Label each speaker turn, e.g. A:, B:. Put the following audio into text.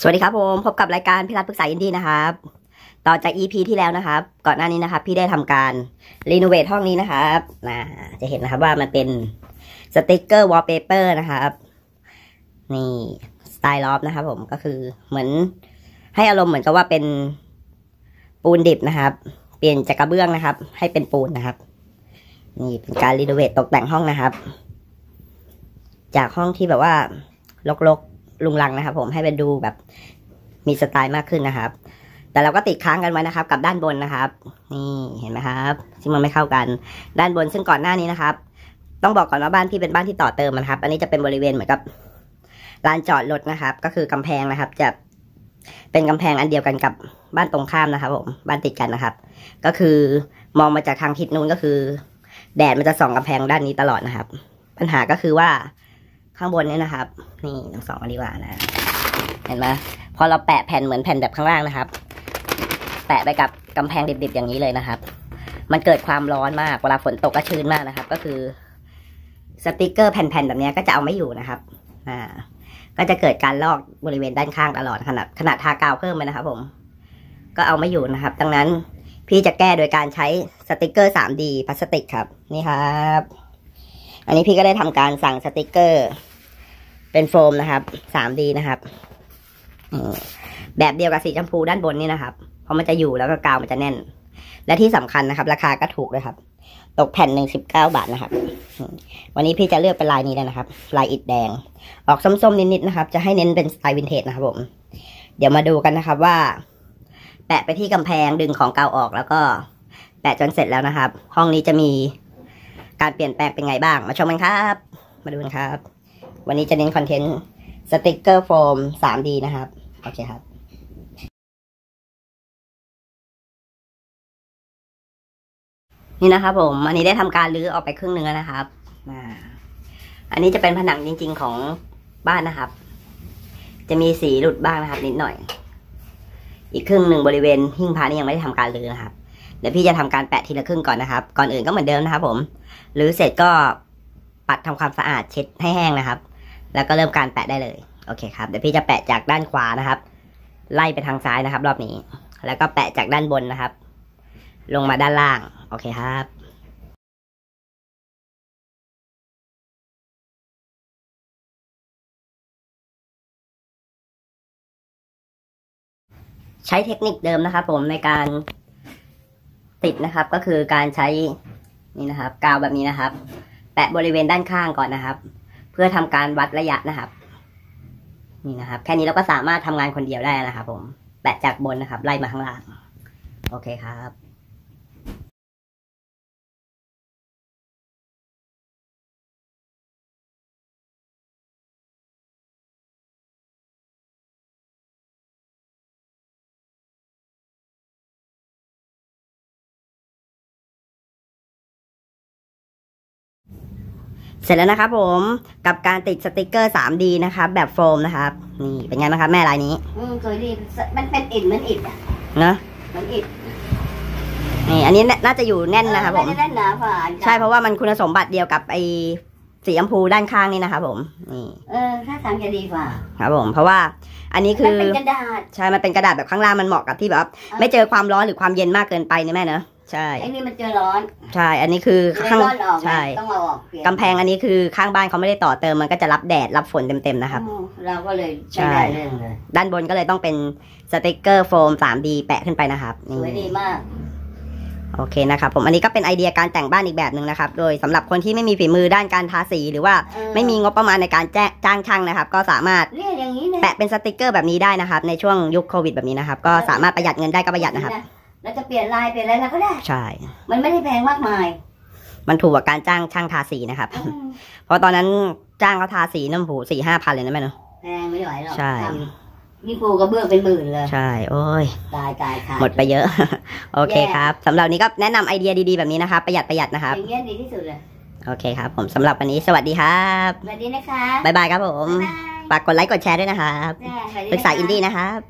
A: สวัสดีครับผมพบกับรายการพิรัตปรึกษาอินดี้นะครับ ต่อจาก EP ที่แล้วนะครับ ก่อนหน้านี้นะครับ พี่ได้ทำการ renovate ห้องนี้นะครับนะจะเห็นนะครับว่ามันเป็นสติกเกอร์วอลเปเปอร์นะครับนี่สไตล์ loft นะครับ ผมก็คือเหมือนให้อารมณ์เหมือนกับว่าเป็นปูนดิบนะครับ เปลี่ยนจากกระเบื้องนะครับ ให้เป็นปูนนะครับ นี่เป็นการ renovate ตกแต่งห้องนะครับ จากห้องที่แบบว่ารกๆ ลุงลังนะครับ ผมให้มันดูแบบมีสไตล์มากขึ้นนะครับ แต่เราก็ติดค้างกันไว้นะครับ กับด้านบนนะครับ นี่เห็นไหมครับซึ่งมันไม่เข้ากันด้านบนซึ่งก่อนหน้านี้นะครับ ต้องบอกก่อนว่าบ้านพี่เป็นบ้านที่ต่อเติมนะครับ อันนี้จะเป็นบริเวณเหมือนกับลานจอดรถนะครับ ก็คือกำแพงนะครับ จะเป็นกำแพงอันเดียวกันกับบ้านตรงข้ามนะครับ ผมบ้านติดกันนะครับ ก็คือมองมาจากทางทิศนู้นก็คือ แดดมันจะส่องกำแพงด้านนี้ตลอดนะครับ ปัญหาก็คือว่า ข้างบนเนี่ยนะครับ นี่ทั้งสองอดีกว่านะ เห็นไหมพอเราแปะแผ่นเหมือนแผ่นแบบข้างล่างนะครับ แปะไปกับกำแพงดิบๆอย่างนี้เลยนะครับ มันเกิดความร้อนมากเวลาฝนตกก็ชื้นมากนะครับ ก็คือสติกเกอร์แผ่นๆแบบนี้ก็จะเอาไม่อยู่นะครับ อ่า ก็จะเกิดการลอกบริเวณด้านข้างตลอดขนาดขนาดทากาวเพิ่มไปนะครับ ผม ก็เอาไม่อยู่นะครับ ดังนั้นพี่จะแก้โดยการใช้สติกเกอร์ 3D พลาสติกครับ นี่ครับ อันนี้พี่ก็ได้ทำการสั่งสติกเกอร์ เป็นโฟมนะครับ 3D นะครับ แบบเดียวกับสีชมพูด้านบนนี่นะครับ เพราะมันจะอยู่แล้วก็กาวมันจะแน่น และที่สำคัญนะครับ ราคาก็ถูกด้วยครับ ตกแผ่นหนึ่งสิบเก้าบาทนะครับ วันนี้พี่จะเลือกเป็นลายนี้เลยนะครับ ลายอิฐแดง ออกส้มๆนิดๆนะครับ จะให้เน้นเป็นสไตล์วินเทจนะครับผม เดี๋ยวมาดูกันนะครับว่า แปะไปที่กำแพงดึงของเก่าออกแล้วก็แปะจนเสร็จแล้วนะครับ ห้องนี้จะมีการเปลี่ยนแปลงเป็นไงบ้าง มาชมกันครับ มาดูกันครับ วันนี้จะเน้นคอนเทนต์สติกเกอร์โฟม 3D นะครับ โอเคครับนี่นะครับผมอันนี้ได้ทำการรื้อออกไปครึ่งหนึ่งแล้วนะครับอ่าอันนี้จะเป็นผนังจริง ๆของบ้านนะครับ จะมีสีหลุดบ้างนะครับ นิดหน่อย อีกครึ่งหนึ่งบริเวณหิ้งพระนี่ยังไม่ได้ทำการรื้อนะครับ เดี๋ยวพี่จะทำการแปะทีละครึ่งก่อนนะครับ ก่อนอื่นก็เหมือนเดิมนะครับ ผมรื้อเสร็จก็ปัดทำความสะอาดเช็ดให้แห้งนะครับ แล้วก็เริ่มการแปะได้เลยโอเคครับเดี๋ยวพี่จะแปะจากด้านขวานะครับ ไล่ไปทางซ้ายนะครับ รอบนี้ แล้วก็แปะจากด้านบนนะครับ ลงมาด้านล่างโอเคครับใช้เทคนิคเดิมนะครับ ผมในการติดนะครับ ก็คือการใช้นี่นะครับ กาวแบบนี้นะครับ แปะบริเวณด้านข้างก่อนนะครับ พื่อทำการวัดระยะนะครับ นี่นะครับ แค่นี้เราก็สามารถทำงานคนเดียวได้นะครับ ผม แปะจากบนนะครับ ไล่มาข้างล่าง โอเคครับ เสร็จแล้วนะครับผมกับการติดสติกเกอร์ 3D นะครับแบบโฟมนะครับ นี่เป็นไงบ้างครับแม่ลายนี้
B: อืมสวยดีมันเป็นอิฐเหมือนอิฐอะ
A: เนอะ
B: เหมือนอิฐ
A: นี่อันนี้น่าจะอยู่แน่นนะครับผม
B: ไได้แน่นหนาฝ่าอันก่า
A: ใช่เพราะว่ามันคุณสมบัติเดียวกับไอ้สีชมพูด้านข้างนี่นะครับผมนี่
B: เออถ้าทางจะดีกว่า
A: ครับผม เพราะว่าอันนี้คื
B: มัน
A: อ
B: เป็นกระดาษ
A: ใช่มันเป็นกระดาษแบบข้างล่างมันเหมาะกับที่แบบว่าไม่เจอความร้อนหรือความเย็นมากเกินไปนี่แม่เนอะ ใช่
B: ไอ้นี่มันเจอร้อน
A: ใช่ อันนี้คือ
B: เลย
A: ข้าง
B: ร้อนออกไง
A: ใช่
B: ต้องเอาออกเปลี่ยน
A: กำแพงอันนี้คือข้างบ้านเขาไม่ได้ต่อเติมมันก็จะรับแดดรับฝนเต็มๆนะครับ
B: อืมเราก็เลย
A: ใช่
B: ไม่ได้เรื่องเลย
A: ด้านบนก็เลยต้องเป็นสติกเกอร์โฟม 3D แปะขึ้นไปนะครับ
B: สวยดี
A: นี่
B: มาก
A: โอเคนะครับผมอันนี้ก็เป็นไอเดียการแต่งบ้านอีกแบบหนึ่งนะครับ โดยสำหรับคนที่ไม่มีฝีมือด้านการทาสีหรือว่า
B: เออ
A: ไม่มีงบประมาณในการแจ้งจ้างช่างนะครับ ก็สามารถ
B: เนี่ยอย่างนี้เนี่ย
A: แปะเป็นสติกเกอร์แบบนี้ได้นะครับ ในช่วงยุคโควิดแบบนี้นะครับ ก็สามารถประหยัดเงินได้ก็ประหยัดนะครับ
B: เราจะเปลี่ยนลายเปลี่ยนอะไรเราก็ได้
A: ใช่
B: มันไม่ได้แพงมากมาย
A: มันถูกกว่าการจ้างช่างทาสีนะครับ
B: อืม
A: เพราะตอนนั้นจ้างเขาทาสีน้ำผูสี่ห้าพันเลยนะแม่เนอะ
B: แพงไม่ไหวหรอก
A: ใช่
B: ทำนี่ปูกระเบื้องเป็นหมื่นเลย
A: ใช่ โอ้ย
B: ตายตายขาด
A: หมดไปเยอะ โอเคครับสำหรับวันนี้ก็แนะนำไอเดียดีๆแบบนี้นะครับประหยัดประหยัดนะครับ
B: อย่างเงี้ยดีที่สุดเลย
A: โอเคครับ ผมสำหรับวันนี้สวัสดีครับ
B: สวัสดีนะคะ
A: บ๊ายบายครับผม
B: บ๊ายบาย
A: ฝากกดไลค์กดแชร์ด้วยนะครับ
B: จ้าสวัสดี
A: ปรึกษาะ
B: คะ
A: อินดี้นะครับ